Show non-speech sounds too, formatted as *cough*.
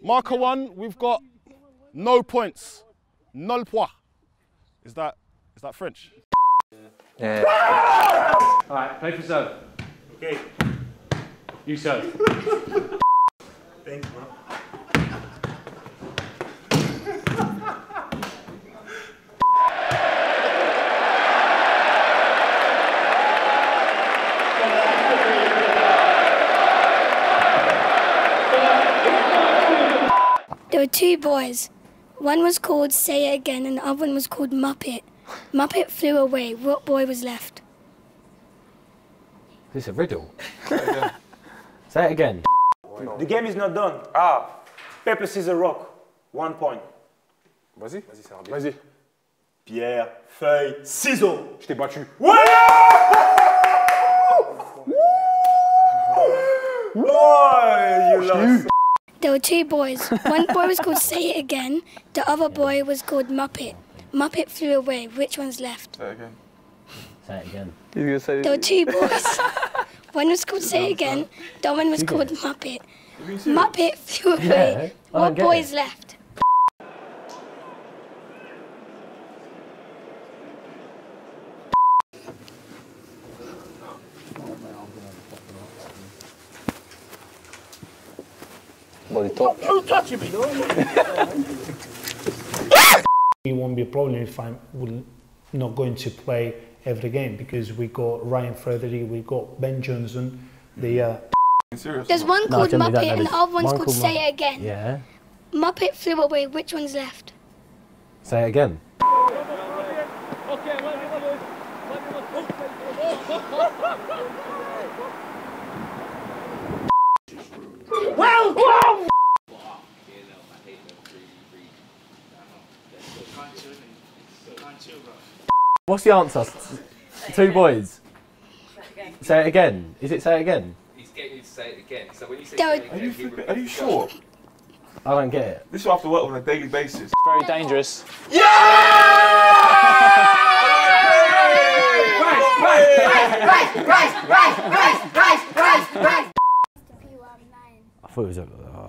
Marker one, we've got no points. Nol points. Is that is that French? Yeah. All right, play for serve. Okay. You serve. *laughs* Thanks, man. There were two boys. One was called Say It Again and the other one was called Muppet. Muppet flew away. What boy was left? Is this a riddle? *laughs* Say it again. The game is not done. Ah. Paper, scissors, rock. One point. Vas-y. Vas-y, ça va. Vas-y. Pierre, feuille, ciseaux. Je t'ai battu. Ouais Boy, you lost. There were two boys. One boy was called Say It Again. The other boy was called Muppet. Muppet flew away. Which one's left? Say it again. Say it again. There were two boys. *laughs* One was called Say It Again. The other one was called Muppet. Muppet flew away. Yeah, What don't get boy it. is left? Body top. It won't be a problem if I'm not going to play every game because we got Ryan Fredericks, we got Ben Johnson, the uh, Serious? There's one called generally don't Muppet and the other one's One called called Say Muppet. It Again. Yeah. Muppet flew away. Which one's left? Say it again. What's the answer? Two boys. Say it again. Is it say it again? He's getting you to say it again. So when you say There it were- Are again, you, he flipping- are you sure? I don't get it. This will have to work on a daily basis. It's Very dangerous. Yeah! I thought it was a, uh,